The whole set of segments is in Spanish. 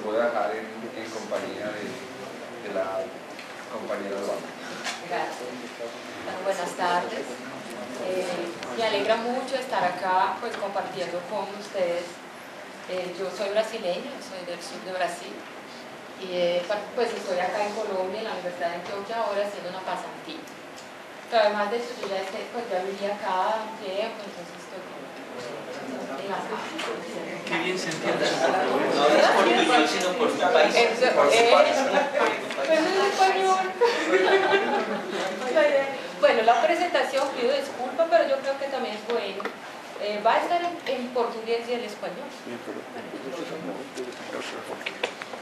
los voy a dejar en, en compañía de, de la compañera Eduardo. Gracias. Bueno, buenas tardes. Eh, me alegra mucho estar acá pues, compartiendo con ustedes. Eh, yo soy brasileña, soy del sur de Brasil y eh, pues estoy acá en Colombia, en la Universidad de Antioquia, ahora haciendo una pasantía. Pero además de eso, yo ya, pues, ya viví acá un tiempo, entonces estoy Qué bien se entiende. No es por tu sino por tu país. Por eh, país. Pero en español. bueno, la presentación pido disculpas, pero yo creo que también es bueno. Eh, va a estar en, portugués y en español.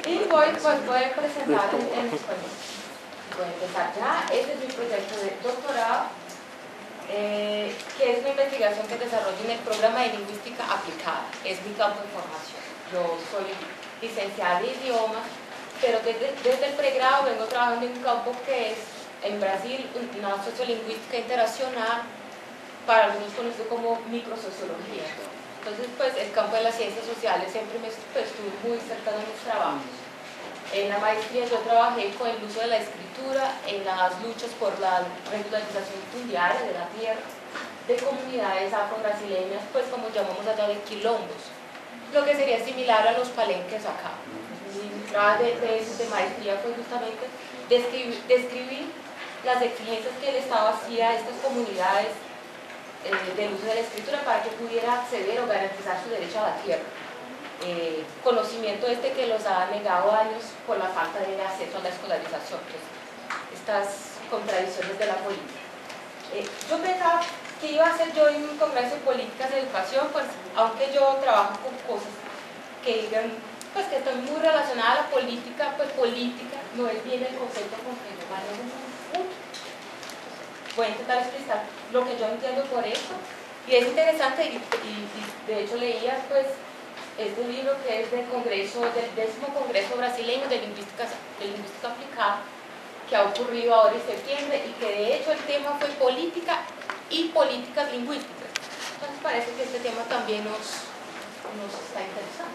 Y voy, pues voy a presentar en, en español. Voy a empezar ya. Este es mi proyecto de doctorado, eh, que es una investigación que desarrollo en el programa de lingüística aplicada. Es mi campo de formación. Yo soy licenciada en idiomas, pero desde, el pregrado vengo trabajando en un campo que es en Brasil una sociolingüística internacional, para algunos conocido como microsociología. Entonces, pues el campo de las ciencias sociales siempre me pues, estuvo muy cerca de mis trabajos. En la maestría yo trabajé con el uso de la escritura en las luchas por la regularización fundiaria de la tierra de comunidades afro-brasileñas, pues como llamamos allá de quilombos, lo que sería similar a los palenques acá. Mi trabajo de, de, de maestría fue justamente describir, describir las exigencias que el Estado hacía a estas comunidades eh, del uso de la escritura para que pudiera acceder o garantizar su derecho a la tierra. Eh, conocimiento este que los ha negado años por la falta de acceso a la escolarización, pues, estas contradicciones de la política. Eh, yo pensaba que iba a hacer yo en un congreso de políticas de educación, pues aunque yo trabajo con cosas que digan, pues que están muy relacionadas a la política, pues política no es bien el concepto con que yo manejo mucho voy a intentar explicar lo que yo entiendo por eso. Y es interesante, y, y- y de hecho leía pues este libro que es del Congreso, del décimo Congreso Brasileño de Lingüística, Aplicada, que ha ocurrido ahora en septiembre y que de hecho el tema fue política y políticas lingüísticas. Entonces parece que este tema también nos, nos está interesando.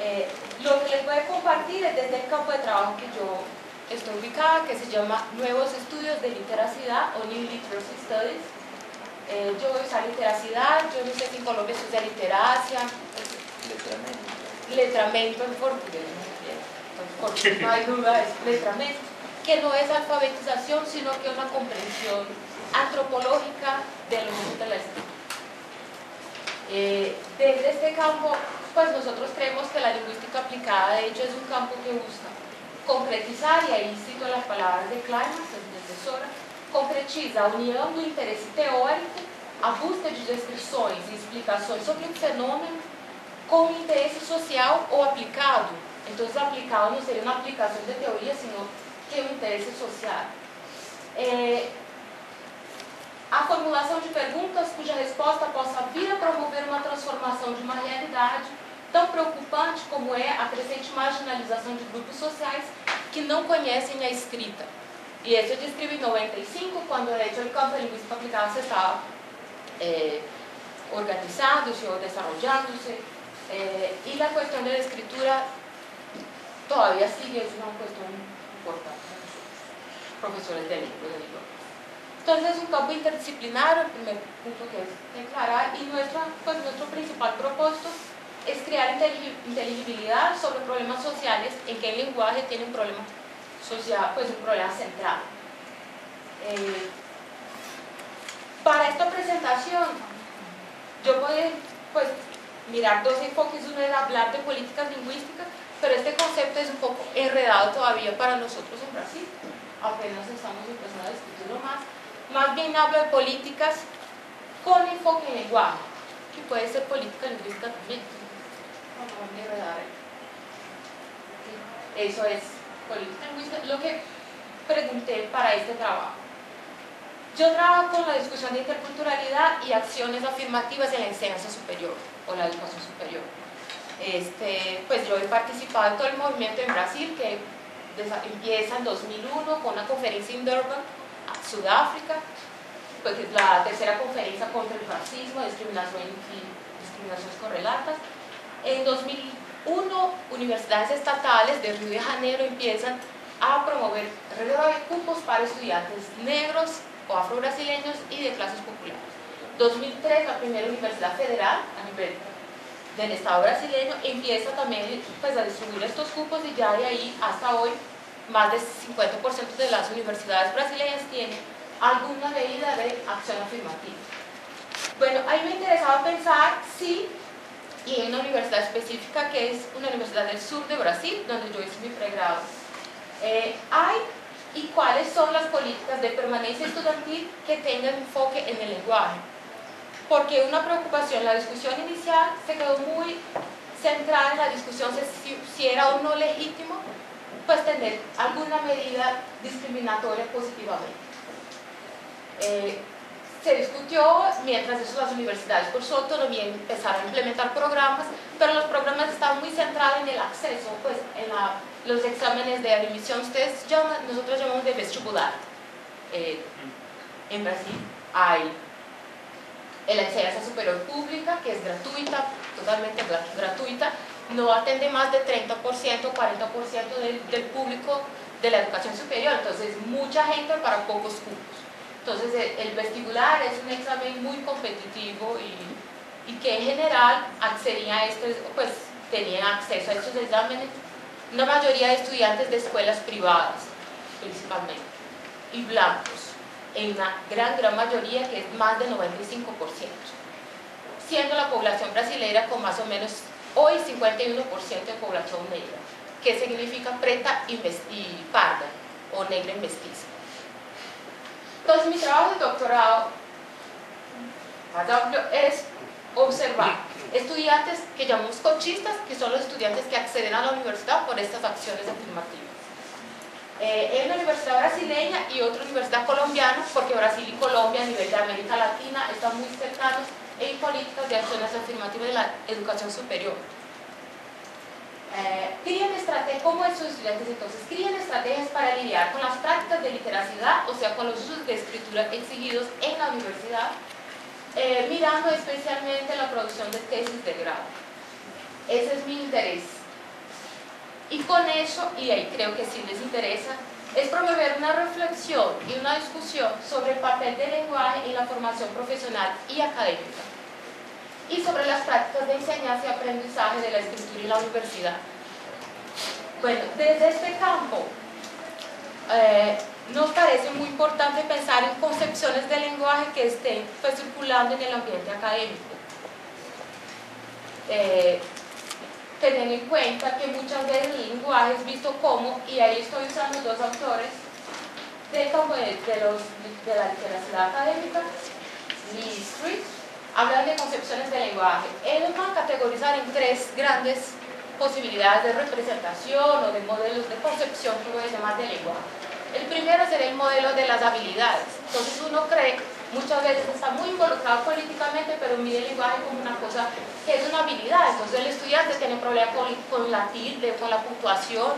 Eh, lo que les voy a compartir es desde el campo de trabajo que yo estoy ubicada, que se llama Nuevos Estudios de Literacidad o New Literacy Studies. Eh, yo esa literacidad, yo no sé si en Colombia se usa literacia, letramento en portugués, no hay duda, es letramento, que no es alfabetización, sino que es una comprensión antropológica de lo que es la escritura. Eh, desde este campo, pues nosotros creemos que la lingüística aplicada, de hecho, es un campo que busca concretizar, e aí cito as palavras de Kleiman, sua professora, concretiza a união do interesse teórico, a busca de descrições e explicações sobre um fenômeno com interesse social ou aplicado. Então, aplicado não seria uma aplicação de teoria, sino que um interesse social. É, a formulação de perguntas cuja resposta possa vir a promover uma transformação de uma realidade tão preocupante como é a crescente marginalização de grupos sociais que não conhecem a escrita. E isso eu descrevi em 95, quando o campo de lingüística aplicada estava eh, organizándose ou desarrollándose. Eh, y la cuestión de la escritura todavía sigue, es una cuestión importante profesores de lengua, de lengua. Entonces es un campo interdisciplinario, el primer punto que es declarar, y nuestra, pues, nuestro principal propósito es crear intelig- inteligibilidad sobre problemas sociales en que el lenguaje tiene un problema social, pues un problema central. Eh, para esta presentación, yo puedo pues, mirar dos enfoques, uno es hablar de políticas lingüísticas, pero este concepto es un poco enredado todavía para nosotros en Brasil, apenas estamos empezando a discutirlo más. Más bien hablo de políticas con enfoque en lenguaje, que puede ser política lingüística también. Ahí. Eso es política lingüística, lo que pregunté para este trabajo. Yo trabajo con la discusión de interculturalidad y acciones afirmativas en la enseñanza superior o la educación superior. Este, pues yo he participado en todo el movimiento en Brasil que empieza en 2001 con una conferencia en Durban, Sudáfrica, pues es la tercera conferencia contra el racismo, discriminación y discriminaciones correlatas. En 2000 Uno, universidades estatales de Río de Janeiro empiezan a promover reserva de cupos para estudiantes negros o afro-brasileños y de clases populares. 2003, la primera universidad federal a nivel del Estado brasileño empieza también pues, a distribuir estos cupos y ya de ahí hasta hoy más del 50% de las universidades brasileñas tienen alguna medida de acción afirmativa. Bueno, ahí me interesaba pensar si, y en una universidad específica que es una universidad del sur de Brasil, donde yo hice mi pregrado, eh, hay y cuáles son las políticas de permanencia estudiantil que tengan enfoque en el lenguaje. Porque una preocupación, la discusión inicial se quedó muy centrada en la discusión si, si era o no legítimo pues tener alguna medida discriminatoria positivamente. Eh, se discutió mientras eso las universidades por su autonomía empezaron a implementar programas, pero los programas estaban muy centrados en el acceso, pues en los exámenes de admisión, ustedes llaman, nosotros llamamos de vestibular. Eh, en Brasil hay la enseñanza superior pública, que es gratuita, totalmente gratuita, no atende más del 30%, 40% del, del público de la educación superior, entonces mucha gente para pocos cupos. Entonces el, vestibular es un examen muy competitivo y, y, que en general accedían a estos, pues tenían acceso a estos exámenes una mayoría de estudiantes de escuelas privadas principalmente y blancos en una gran gran mayoría que es más del 95% siendo la población brasileña con más o menos hoy 51% de población negra que significa preta y, parda o negra y mestiza entonces mi trabajo de doctorado es observar estudiantes que llamamos cochistas, que son los estudiantes que acceden a la universidad por estas acciones afirmativas. Eh, en la universidad brasileña y otra universidad colombiana, porque Brasil y Colombia a nivel de América Latina están muy cercanos en políticas de acciones afirmativas de la educación superior. Eh, crían estrategias, ¿cómo esos estudiantes entonces? Crían estrategias para lidiar con las prácticas de literacidad, o sea, con los usos de escritura exigidos en la universidad, eh, mirando especialmente la producción de tesis de grado. Ese es mi interés. Y con eso, y ahí creo que sí les interesa, es promover una reflexión y una discusión sobre el papel del lenguaje en la formación profesional y académica y sobre las prácticas de enseñanza y aprendizaje de la escritura en la universidad. Bueno, desde este campo eh, nos parece muy importante pensar en concepciones de lenguaje que estén pues, circulando en el ambiente académico. Eh, tener en cuenta que muchas veces el lenguaje es visto como, y ahí estoy usando dos autores de, la literatura académica, Lee Street hablan de concepciones de lenguaje. Ellos van a categorizar en tres grandes posibilidades de representación o de modelos de concepción que voy a llamar de lenguaje. El primero sería el modelo de las habilidades. Entonces uno cree, muchas veces está muy involucrado políticamente, pero mide el lenguaje como una cosa que es una habilidad. Entonces el estudiante tiene problemas con, con la tilde, con la puntuación.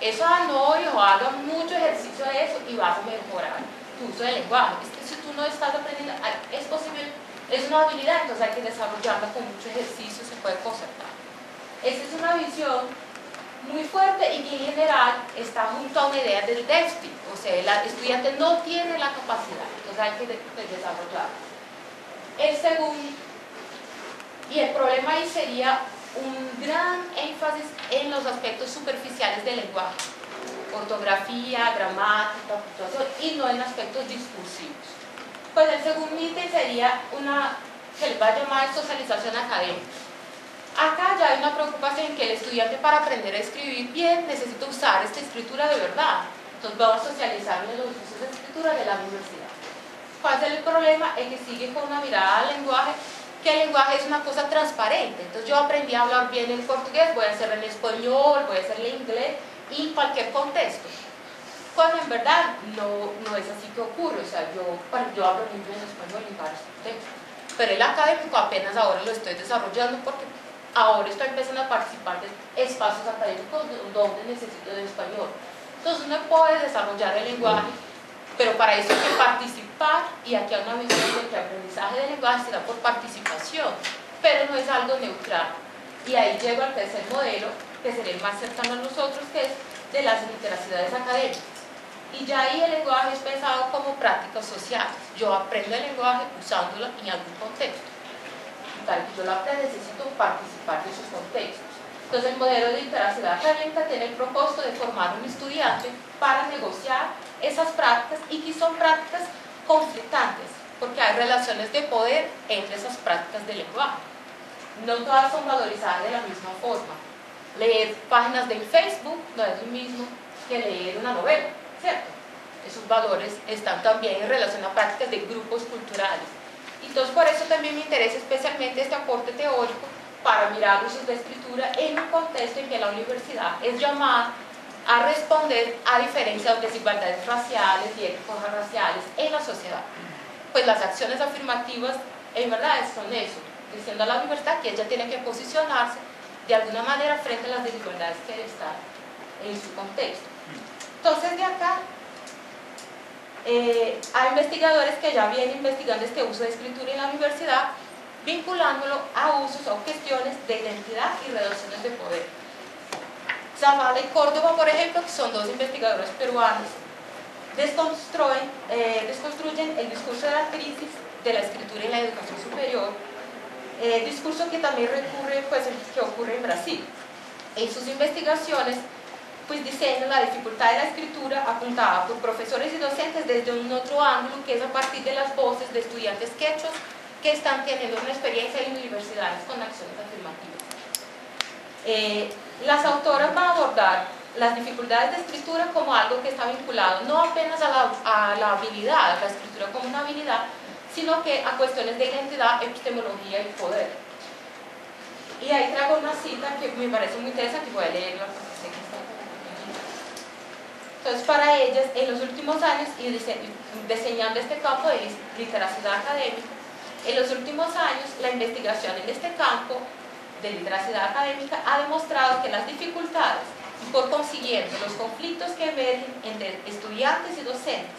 Eso no, hijo, haga mucho ejercicio de eso y vas a mejorar tu uso del lenguaje. Es que si tú no estás aprendiendo, es posible es una habilidad, entonces hay que desarrollarla con mucho ejercicio, se puede concertar. Esta es una visión muy fuerte y que en general está junto a una idea del déficit, o sea, el estudiante no tiene la capacidad, entonces hay que desarrollarla. El segundo, y el problema ahí sería un gran énfasis en los aspectos superficiales del lenguaje, ortografía, gramática, puntuación, y no en aspectos discursivos. Pues el segundo ítem sería una, que les va a llamar socialización académica. Acá ya hay una preocupación en que el estudiante para aprender a escribir bien necesita usar esta escritura de verdad. Entonces vamos a socializar los usos de escritura de la universidad. ¿Cuál es el problema? Es que sigue con una mirada al lenguaje, que el lenguaje es una cosa transparente. Entonces yo aprendí a hablar bien en portugués, voy a hacerlo en español, voy a hacerlo en inglés y en cualquier contexto cuando en verdad no, no es así que ocurre. O sea, yo, yo hablo bien español y varios textos, pero el académico apenas ahora lo estoy desarrollando porque ahora estoy empezando a participar de espacios académicos donde necesito de español. Entonces uno puede desarrollar el lenguaje, pero para eso hay que participar y aquí hay una visión de que el aprendizaje del lenguaje se da por participación, pero no es algo neutral. Y ahí llego al tercer modelo, que sería el más cercano a nosotros, que es de las literacidades académicas. Y ya ahí el lenguaje es pensado como práctica social. Yo aprendo el lenguaje usándolo en algún contexto. Tal que yo lo aprenda, necesito participar de esos contextos. Entonces el modelo de literacidad académica tiene el propósito de formar un estudiante para negociar esas prácticas y que son prácticas conflictantes, porque hay relaciones de poder entre esas prácticas del lenguaje. No todas son valorizadas de la misma forma. Leer páginas de Facebook no es lo mismo que leer una novela, ¿cierto? Esos valores están también en relación a prácticas de grupos culturales. Entonces, por eso también me interesa especialmente este aporte teórico para mirar usos de escritura en un contexto en que la universidad es llamada a responder a diferencias o desigualdades raciales y étnico-raciales en la sociedad. Pues las acciones afirmativas en verdad son eso, diciendo a la universidad que ella tiene que posicionarse de alguna manera frente a las desigualdades que están en su contexto. Entonces de acá eh, hay investigadores que ya vienen investigando este uso de escritura en la universidad vinculándolo a usos o cuestiones de identidad y relaciones de poder. Zavala y Córdoba, por ejemplo, que son dos investigadores peruanos, desconstruyen, eh, desconstruyen el discurso de la crisis de la escritura en la educación superior, eh, discurso que también recurre, pues, que ocurre en Brasil. En sus investigaciones, pues diseñan la dificultad de la escritura apuntada por profesores y docentes desde un otro ángulo, que es a partir de las voces de estudiantes quechos que están teniendo una experiencia en universidades con acciones afirmativas. Eh, las autoras van a abordar las dificultades de escritura como algo que está vinculado no apenas a la, a la habilidad, a la escritura como una habilidad, sino que a cuestiones de identidad, epistemología y poder. Y ahí traigo una cita que me parece muy interesante y voy a leerla porque sé que está entonces, para ellas, en los últimos años, y diseñando este campo de literacidad académica, en los últimos años, la investigación en este campo de literacidad académica ha demostrado que las dificultades y por consiguiente los conflictos que emergen entre estudiantes y docentes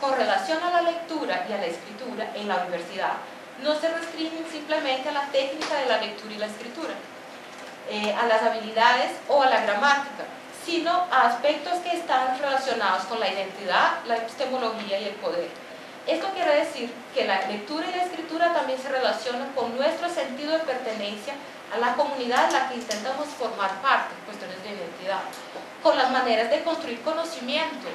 con relación a la lectura y a la escritura en la universidad no se restringen simplemente a la técnica de la lectura y la escritura, eh, a las habilidades o a la gramática, sino a aspectos que están relacionados con la identidad, la epistemología y el poder esto quiere decir que la lectura y la escritura también se relacionan con nuestro sentido de pertenencia a la comunidad en la que intentamos formar parte, cuestiones de identidad, con las maneras de construir conocimiento,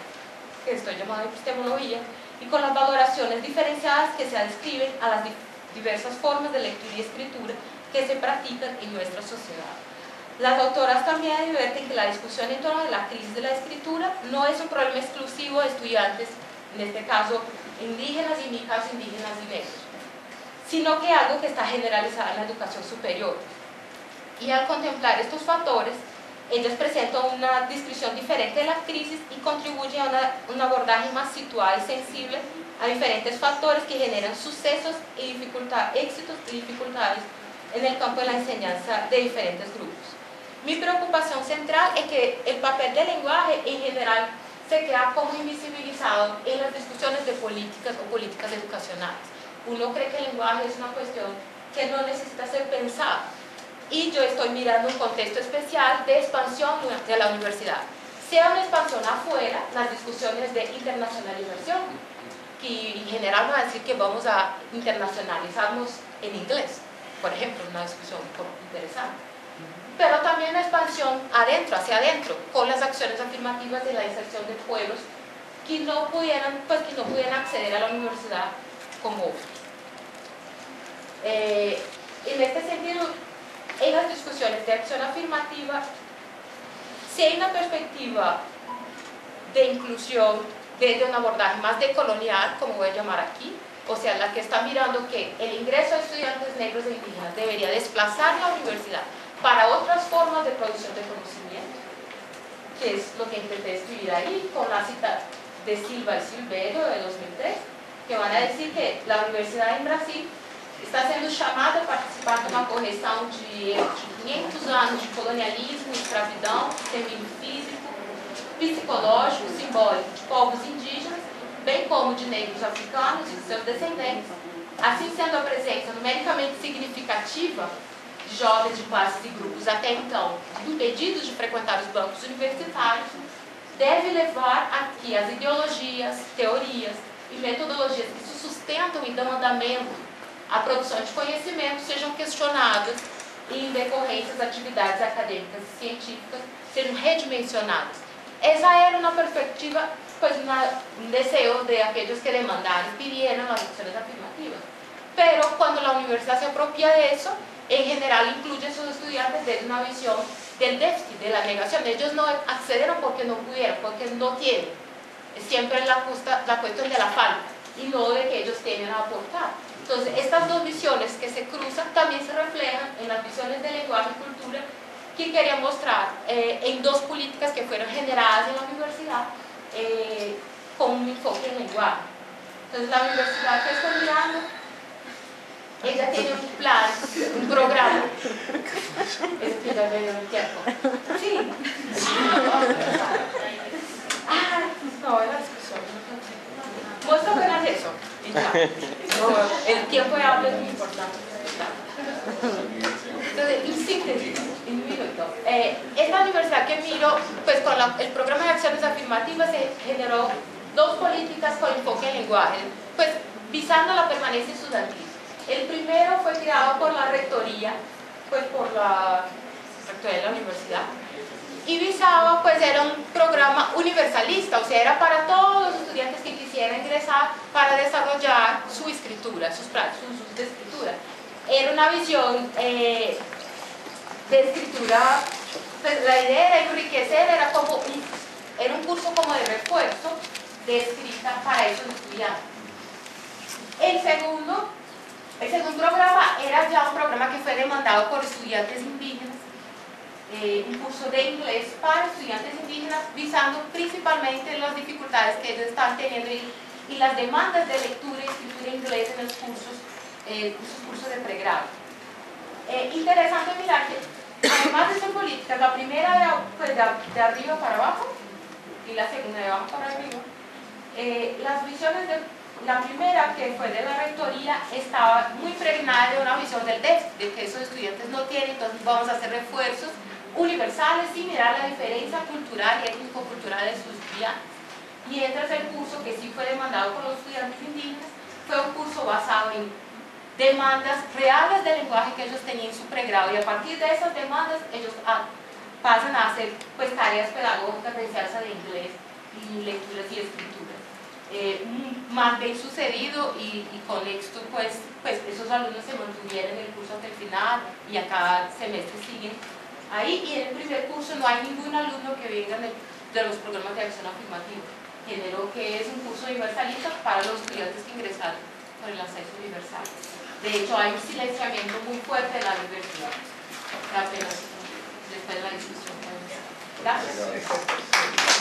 que estoy llamando epistemología, y con las valoraciones diferenciadas que se describen a las diversas formas de lectura y escritura que se practican en nuestra sociedad. Las autoras también advierten que la discusión en torno a la crisis de la escritura no es un problema exclusivo de estudiantes, en este caso indígenas y mi caso indígenas y negros, sino que algo que está generalizado en la educación superior. Y al contemplar estos factores, ellos presentan una descripción diferente de la crisis y contribuyen a un abordaje más situado y sensible a diferentes factores que generan sucesos y dificultades, éxitos y dificultades en el campo de la enseñanza de diferentes grupos. Mi preocupación central es que el papel del lenguaje en general se queda como invisibilizado en las discusiones de políticas o políticas educacionales. Uno cree que el lenguaje es una cuestión que no necesita ser pensada. Y yo estoy mirando un contexto especial de expansión de la universidad. Sea una expansión afuera, las discusiones de internacionalización, que en general van a decir que vamos a internacionalizarnos en inglés, por ejemplo, una discusión interesante pero también la expansión adentro, hacia adentro, con las acciones afirmativas de la inserción de pueblos que no pudieran, pues, que no pudieran acceder a la universidad como. Eh, en este sentido, en las discusiones de acción afirmativa, si hay una perspectiva de inclusión desde un abordaje más decolonial, como voy a llamar aquí, o sea, la que está mirando que el ingreso de estudiantes negros e indígenas debería desplazar la universidad para otras formas de producción de conocimiento, que es lo que intenté escribir ahí con la cita de Silva y Silverio de 2003, que van a decir que la universidad en Brasil está sendo chamada a participar de uma correção de 500 anos de colonialismo, escravidão, extermínio físico, psicológico, simbólico de povos indígenas, bem como de negros africanos e de seus descendentes, assim sendo a presença numericamente significativa jovens de classes e grupos até então impedidos de frequentar os bancos universitários, deve levar a que as ideologias, teorias e metodologias que se sustentam e dão andamento à produção de conhecimento sejam questionadas e, em decorrência das atividades acadêmicas e científicas, sejam redimensionadas. Esa era una perspectiva, pues, un deseo de aquellos que demandaron, pidieron las acciones afirmativas. Pero cuando la universidad se apropia de eso, en general incluye a sus estudiantes desde una visión del déficit, de la negación. Ellos no accedieron porque no pudieron, porque no tienen. Siempre la, la cuestión de la falta y no de que ellos tienen a aportar. Entonces, estas dos visiones que se cruzan también se reflejan en las visiones de lenguaje y cultura que quería mostrar eh, en dos políticas que fueron generadas en la universidad eh, con un enfoque en lenguaje. Entonces, la universidad que estoy mirando ella tiene un plan, un programa. Es que ya me dio el tiempo. Sí. Ah, no, la discusión. Muestro apenas eso. El tiempo de habla es muy importante. Entonces, en síntesis, en minuto. Eh, esta universidad que miro, pues con el programa de acciones afirmativas se generó dos políticas con enfoque en lenguaje, pues visando la permanencia estudiantil el primero fue creado por la rectoría, pues por la rectoría de la universidad, y visaba, pues era un programa universalista, o sea, era para todos los estudiantes que quisieran ingresar para desarrollar su escritura, sus sus de escritura. Era una visión eh, de escritura, pues la idea era enriquecer, era como un, era un curso como de refuerzo de escrita para esos estudiantes. El segundo el segundo programa era ya un programa que fue demandado por estudiantes indígenas, eh, un curso de inglés para estudiantes indígenas, visando principalmente las dificultades que ellos están teniendo y, las demandas de lectura y escritura inglés en los cursos, eh, cursos de pregrado. Eh, interesante mirar que además de ser políticas, la primera era pues, de, arriba para abajo y la segunda de abajo para arriba, las visiones de la primera, que fue de la rectoría, estaba muy pregnada de una visión del déficit, de que esos estudiantes no tienen, entonces vamos a hacer refuerzos universales sin mirar la diferencia cultural y étnico-cultural de sus estudiantes. Mientras el curso, que sí fue demandado por los estudiantes indígenas, fue un curso basado en demandas reales del lenguaje que ellos tenían en su pregrado y a partir de esas demandas ellos ah, pasan a hacer pues, tareas pedagógicas de de inglés y lecturas y escrituras eh, más bien sucedido y, con esto pues, pues esos alumnos se mantuvieron en el curso hasta el final y a cada semestre siguen ahí. Y en el primer curso no hay ningún alumno que venga de, los programas de acción afirmativa generó que es un curso universalista para los estudiantes que ingresaron por el acceso universal. De hecho hay un silenciamiento muy fuerte de la universidad apenas después de la discusión gracias